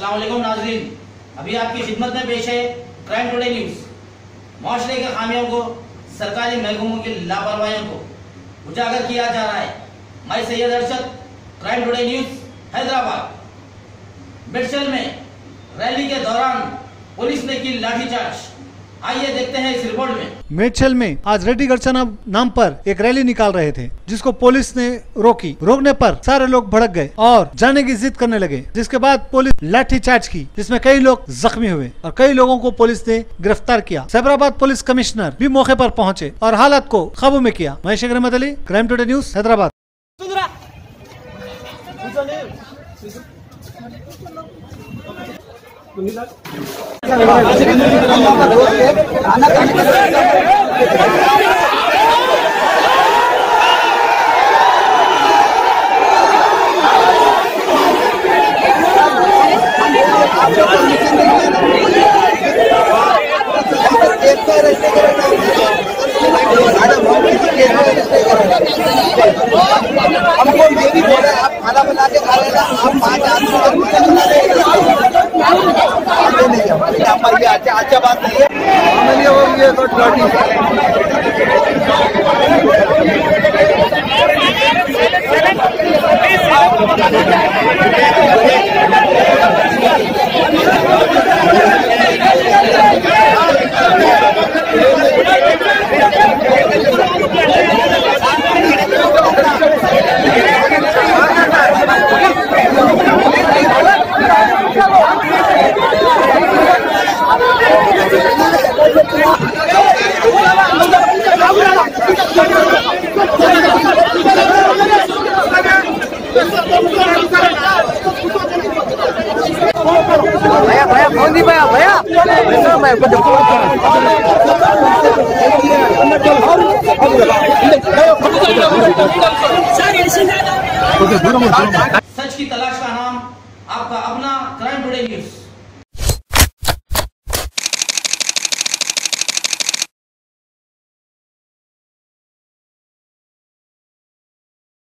अभी आपकी खिदमत में पेश है क्राइम टुडे न्यूज़ माशरे के खामियों को, सरकारी महकमों की लापरवाही को उजागर किया जा रहा है। मैं Syed Arshad crime today news Hyderabad. बिडशल में रैली के दौरान पुलिस ने की लाठीचार्ज। आइए देखते हैं इस रिपोर्ट में। मेडछल में आज रेड्डी गढ़चना नाम पर एक रैली निकाल रहे थे जिसको पुलिस ने रोकी। रोकने पर सारे लोग भड़क गए और जाने की जिद करने लगे जिसके बाद पुलिस लाठी चार्ज की जिसमें कई लोग जख्मी हुए और कई लोगों को पुलिस ने गिरफ़्तार किया। सैबराबाद पुलिस कमिश्नर भी मौके आरोप पहुँचे और हालात को काबू में किया। Mahesh Ahmed Ali crime today news Hyderabad. हमको ये भी बोला आप खाना बना के खा लेना, आप पाँच आदमी बना हमारे यहाँ पर ये अच्छा अच्छा बात नहीं है हमारे लिए वो ये तो डर्टी भैया भैया फ़ोन भैया भैया। सच की तलाश का नाम आपका अपना क्राइम टुडे न्यूज़।